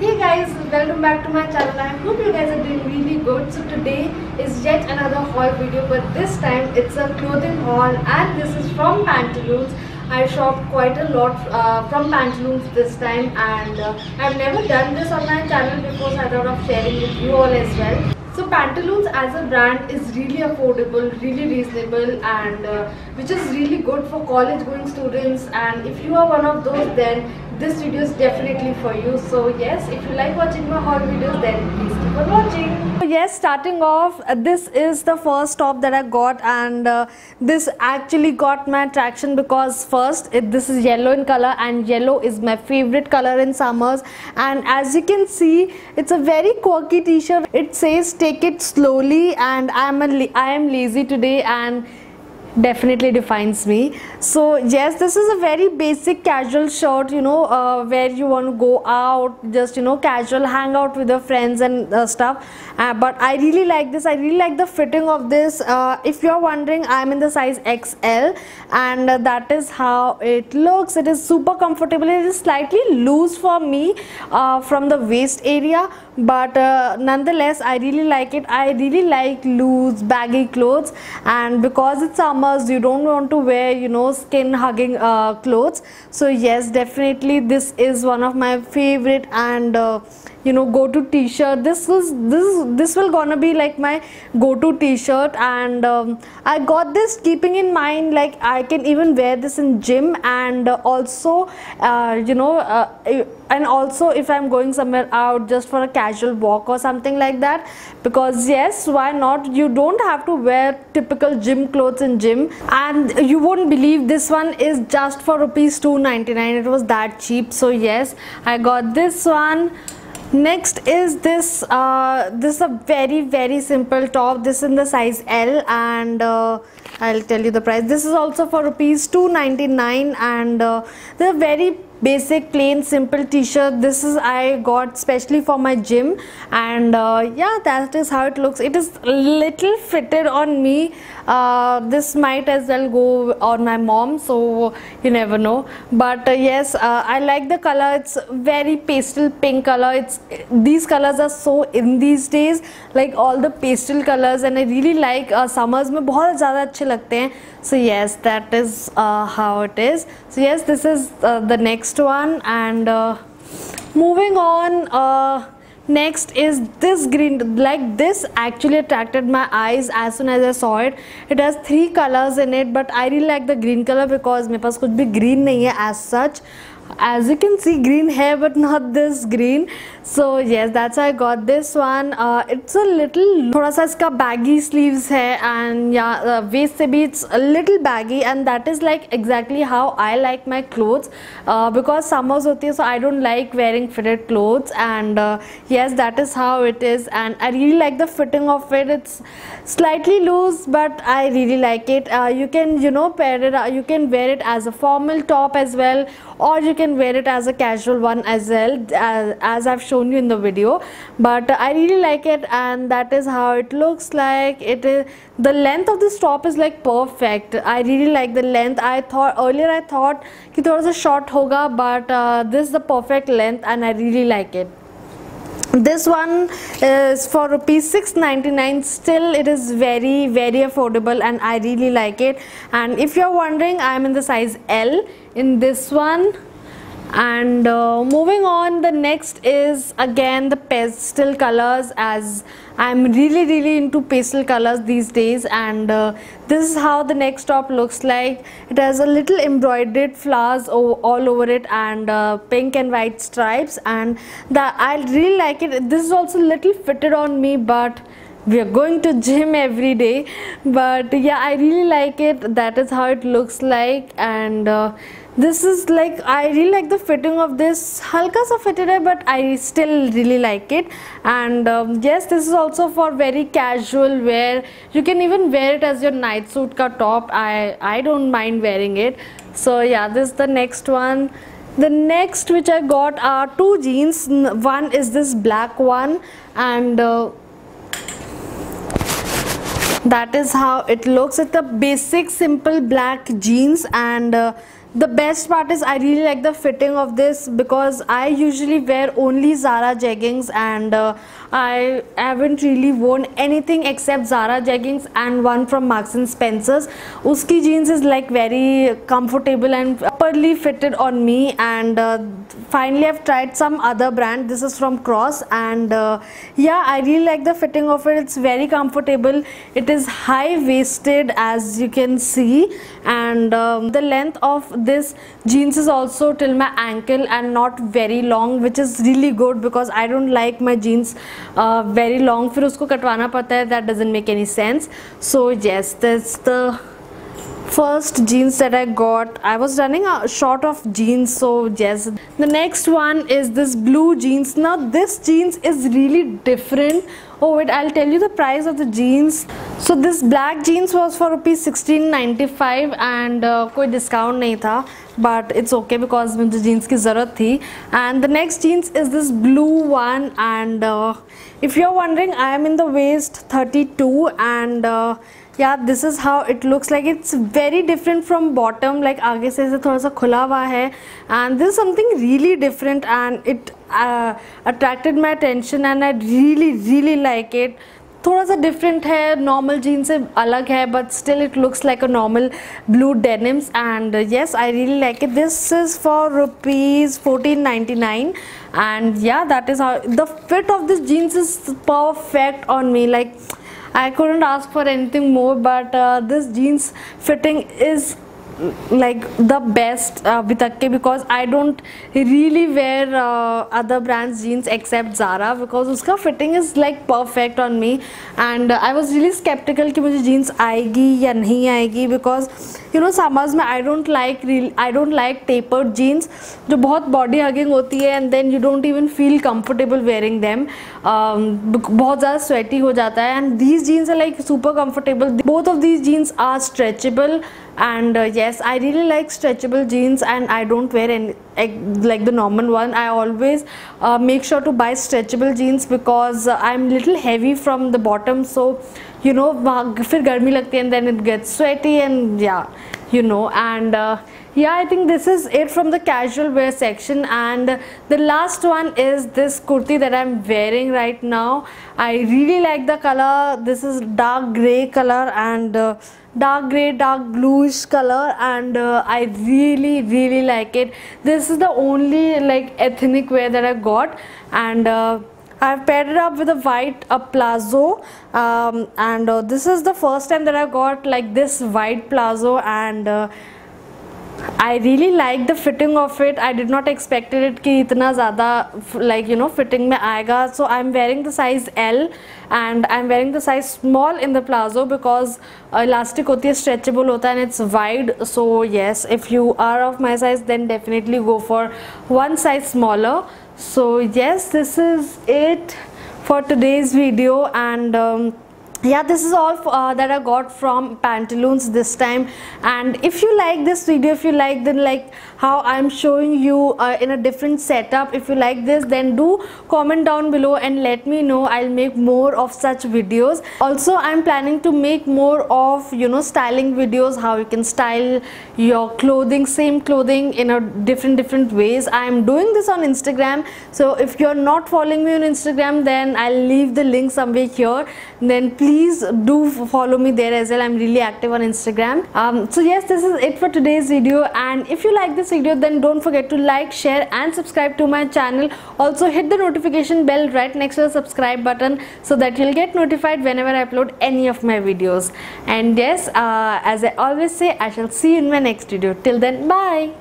Hey guys, welcome back to my channel. I hope you guys are doing really good. So today is yet another haul video, but this time it's a clothing haul, and this is from Pantaloons. I shopped quite a lot uh, from Pantaloons this time, and uh, I've never done this on my channel before, so I thought of sharing with you all as well. So Pantaloons as a brand is really affordable, really reasonable and uh, which is really good for college going students and if you are one of those then this video is definitely for you. So yes, if you like watching my haul videos then please keep on watching. Yes, starting off, uh, this is the first top that I got and uh, this actually got my attraction because first it, this is yellow in color and yellow is my favorite color in summers and as you can see it's a very quirky t-shirt. It says take it slowly and I am, a I am lazy today and definitely defines me. So yes this is a very basic casual shirt you know uh, where you want to go out just you know casual hang out with your friends and uh, stuff. Uh, but I really like this. I really like the fitting of this. Uh, if you're wondering I'm in the size XL and uh, that is how it looks. It is super comfortable. It is slightly loose for me uh, from the waist area but nonetheless I really like it. I really like loose baggy clothes and because it's um summers you don't want to wear you know skin hugging uh, clothes. So yes definitely this is one of my favorite and uh, you know go to t-shirt. This was this this will gonna be like my go to t-shirt and um, i got this keeping in mind like i can even wear this in gym and also uh, you know uh, and also if i'm going somewhere out just for a casual walk or something like that. Because yes why not? You don't have to wear typical gym clothes in gym. And you won't believe this one is just for rupees 299 it was that cheap. So yes i got this one next is this uh, this is a very very simple top. This is in the size L and uh, I'll tell you the price. This is also for rupees 299 and uh, they're very basic plain simple t-shirt. This is i got specially for my gym. And uh, yeah that is how it looks. It is little fitted on me. Uh, this might as well go on my mom so you never know. But uh, yes uh, i like the color. It's very pastel pink color. It's these colors are so in these days. Like all the pastel colors. And i really like uh, summers mein bahut zyada acche lagte hain so yes that is uh, how it is. So yes this is the next next one and uh, moving on uh, next is this green like this actually attracted my eyes as soon as I saw it it has three colors in it but I really like the green color because मेरे पास कुछ भी green नहीं है as such as you can see green hair but not this green. So yes that's why I got this one. Uh, it's a little thoda sa iska baggy sleeves hai and yeah uh, waist se bhi it's a little baggy and that is like exactly how I like my clothes. Uh, because summers hoti hai so I don't like wearing fitted clothes and uh, yes that is how it is and I really like the fitting of it. It's slightly loose but I really like it. Uh, you can you know pair it uh, you can wear it as a formal top as well or you can wear it as a casual one as well as, as I've shown you in the video but I really like it and that is how it looks like it is the length of this top is like perfect I really like the length I thought earlier I thought कि थोड़ा सा short होगा but uh, this is the perfect length and I really like it this one is for rupees 699 still it is very very affordable and i really like it and if you're wondering i'm in the size l in this one and uh, moving on the next is again the pastel colors as I'm really really into pastel colors these days. And uh, this is how the next top looks like. It has a little embroidered flowers all over it and uh, pink and white stripes. And that I really like it. This is also a little fitted on me but we are going to gym every day. But yeah I really like it. That is how it looks like. And uh, this is like I really like the fitting of this. Halka sa fitted hai but I still really like it. And um, yes this is also for very casual wear. You can even wear it as your night suit ka top. I I don't mind wearing it. So yeah this is the next one. The next which I got are two jeans. One is this black one. And uh, that is how it looks. It's a basic simple black jeans. And uh, the best part is I really like the fitting of this because I usually wear only Zara jeggings and uh, I haven't really worn anything except Zara jeggings and one from Marks and Spencer's. Uski jeans is like very comfortable and properly fitted on me and uh, finally I've tried some other brand. This is from Cross and uh, yeah I really like the fitting of it. It's very comfortable. It is high waisted as you can see and um, the length of this jeans is also till my ankle and not very long which is really good because I don't like my jeans uh, very long फिर उसको कटवाना पड़ता है that doesn't make any sense so yes that's the first jeans that I got I was running a short of jeans so yes the next one is this blue jeans now this jeans is really different oh wait I'll tell you the price of the jeans So this black jeans was for rupees sixteen ninety five and कोई discount नहीं था but it's okay because मुझे jeans की ज़रूरत थी. And the next jeans is this blue one and if you are wondering I am in the waist thirty two and yeah this is how it looks like it's very different from bottom like आगे से ऐसे थोड़ा सा खुला हुआ है. And this something really different and it attracted my attention and I really really like it थोड़ा सा डिफरेंट है नॉर्मल जीन से अलग है but still it looks like a normal blue denims and yes I really like it this is for rupees fourteen ninety nine and yeah that is how the fit of this jeans is perfect on me like I couldn't ask for anything more but this jeans fitting is like the best uh, Bitakke because I don't really wear uh, other brands jeans except Zara because uska fitting is like perfect on me and uh, I was really skeptical कि मुझे jeans आएगी या नहीं आएगी because you know summers में I don't like real I don't like tapered jeans जो बहुत body hugging होती है and then you don't even feel comfortable wearing them um, बहुत ज़्यादा sweaty हो जाता है and these jeans are like super comfortable both of these jeans are stretchable and uh, yes i really like stretchable jeans and i don't wear any like the normal one. I always uh, make sure to buy stretchable jeans because uh, i'm little heavy from the bottom. So you know fir garmi and then it gets sweaty and yeah you know and uh, yeah i think this is it from the casual wear section. And the last one is this kurti that i'm wearing right now. I really like the color. This is dark gray color and uh, dark gray dark bluish color. And uh, I really really like it. This is the only like ethnic wear that I got. And uh, I've paired it up with a white a plazo. Um, and uh, this is the first time that I got like this white plazo. And uh, I really like the fitting of it. I did not expect it कि इतना ज़्यादा like you know fitting में आएगा. So I'm wearing the size L and I'm wearing the size small in the plazo because elastic होती है stretchable होता है and it's wide. So yes, if you are of my size then definitely go for one size smaller. So yes, this is it for today's video and. Um, yeah this is all uh, that i got from pantaloons this time. And if you like this video if you like then like how i'm showing you uh, in a different setup if you like this then do comment down below and let me know. I'll make more of such videos. Also i'm planning to make more of you know styling videos how you can style your clothing same clothing in a different different ways. I'm doing this on instagram. So if you're not following me on instagram then i'll leave the link somewhere here. Then please please do follow me there as well. I'm really active on instagram. Um, so yes this is it for today's video. And if you like this video then don't forget to like share and subscribe to my channel. Also hit the notification bell right next to the subscribe button so that you'll get notified whenever i upload any of my videos. And yes uh, as i always say i shall see you in my next video. Till then bye